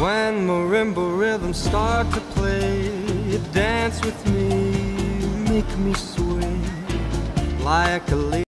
When marimba rhythms start to play, dance with me, make me sway like a lady.